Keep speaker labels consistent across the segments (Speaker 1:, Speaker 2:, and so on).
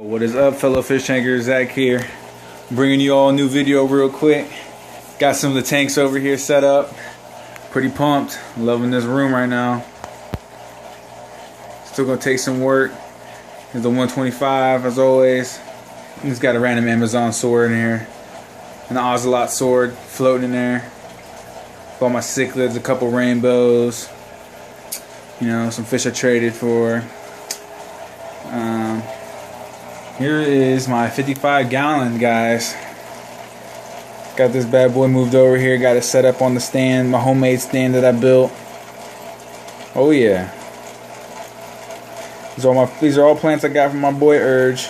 Speaker 1: What is up fellow fish tankers, Zach here. Bringing you all a new video real quick. Got some of the tanks over here set up. Pretty pumped. Loving this room right now. Still gonna take some work. Here's the 125 as always. It's got a random Amazon sword in here. An Ocelot sword floating in there. All my cichlids, a couple rainbows. You know, some fish I traded for. Um, here is my 55 gallon, guys. Got this bad boy moved over here. Got it set up on the stand, my homemade stand that I built. Oh yeah. These are all my these are all plants I got from my boy Urge.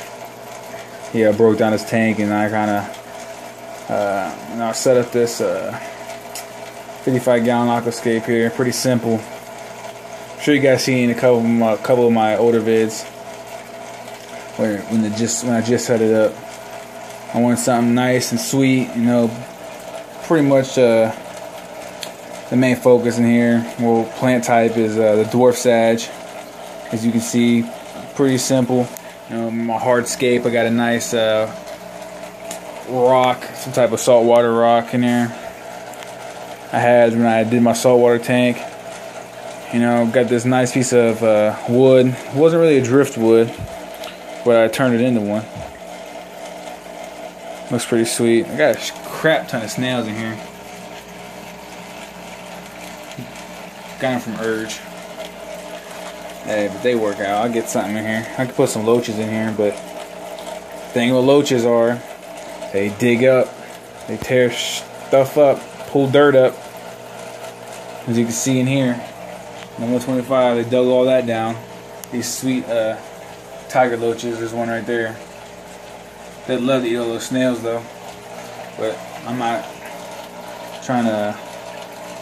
Speaker 1: Yeah, I broke down his tank and I kind of uh, set up this uh, 55 gallon aquascape here. Pretty simple. I'm sure you guys seen a couple of my, couple of my older vids where when the just when I just set it up. I wanted something nice and sweet, you know, pretty much uh, the main focus in here. Well, plant type is uh, the dwarf sage, as you can see, pretty simple. You know, my hardscape, I got a nice uh, rock, some type of saltwater rock in there. I had when I did my saltwater tank. You know, got this nice piece of uh, wood. It wasn't really a driftwood but I turned it into one. Looks pretty sweet. I got a crap ton of snails in here. Got them from Urge. Hey, but they work out. I'll get something in here. I could put some loaches in here, but thing with loaches are they dig up, they tear stuff up, pull dirt up. As you can see in here, number 25, they dug all that down. These sweet uh, tiger loaches. There's one right there. They'd love to eat all those snails though. But I'm not trying to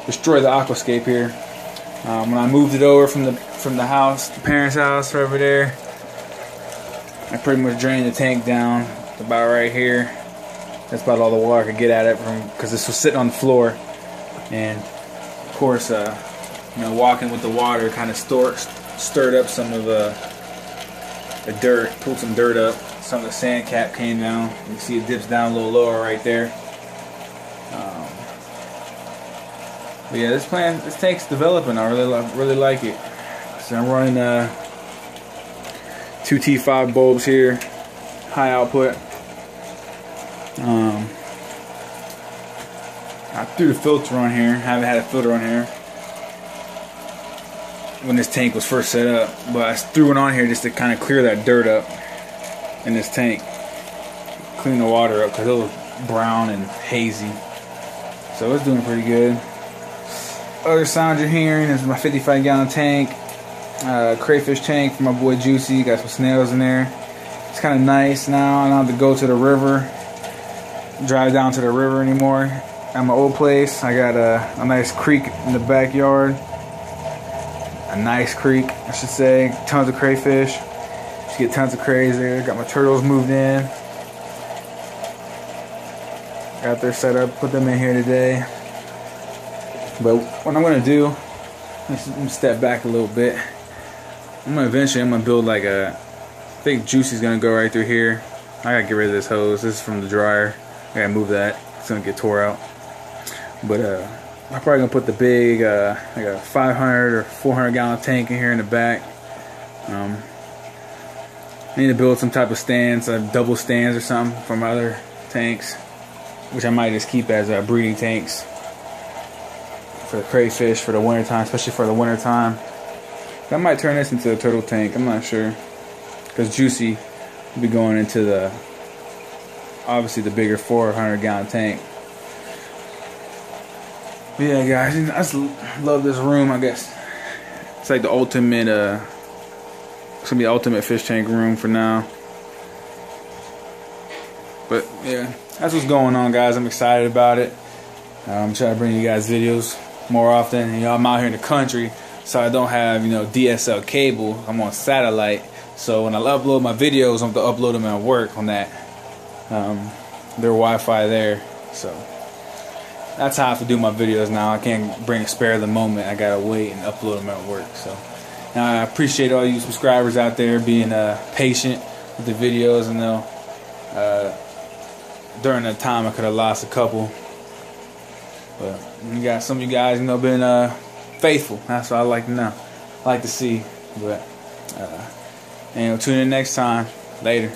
Speaker 1: destroy the aquascape here. Um, when I moved it over from the from the house, the parents' house over there, I pretty much drained the tank down about right here. That's about all the water I could get at it from because this was sitting on the floor, and of course, uh, you know, walking with the water kind of stirred stirred up some of the the dirt, pulled some dirt up. Some of the sand cap came down. You can see it dips down a little lower right there. Um, but yeah, this plant, this tank's developing. I really, really like it. So I'm running uh, two T5 bulbs here, high output. Um, I threw the filter on here. Haven't had a filter on here when this tank was first set up, but I threw it on here just to kind of clear that dirt up in this tank, clean the water up because it was brown and hazy. So it's doing pretty good. Other sound you're hearing is my 55 gallon tank, uh, crayfish tank for my boy Juicy. Got some snails in there. It's kind of nice now. I don't have to go to the river, drive down to the river anymore. At my old place, I got a, a nice creek in the backyard a nice creek, I should say. Tons of crayfish. Just get tons of crays there. Got my turtles moved in. Got their set up, put them in here today. But what I'm gonna do, let me step back a little bit. I'm gonna eventually, I'm gonna build like a, I think Juicy's gonna go right through here. I gotta get rid of this hose. This is from the dryer. I gotta move that. It's gonna get tore out. But uh, I'm probably gonna put the big, uh, like a 500 or 400 gallon tank in here in the back. Um, I need to build some type of stands, uh, double stands or something for my other tanks, which I might just keep as uh, breeding tanks for the crayfish for the winter time, especially for the winter time. I might turn this into a turtle tank. I'm not sure because Juicy will be going into the obviously the bigger 400 gallon tank. Yeah, guys, I just love this room. I guess it's like the ultimate. Uh, it's gonna be the ultimate fish tank room for now. But yeah, that's what's going on, guys. I'm excited about it. I'm trying to bring you guys videos more often. You know, I'm out here in the country, so I don't have you know DSL cable. I'm on satellite, so when I upload my videos, I'm to upload them at work on that. Um, their Wi-Fi there, so that's how I have to do my videos now. I can't bring spare the moment. I gotta wait and upload them at work. So now I appreciate all you subscribers out there being uh, patient with the videos, and uh, during that time I could have lost a couple. But you got some of you guys, you know, been uh, faithful. That's what I like to know, like to see. But uh, and tune in next time. Later.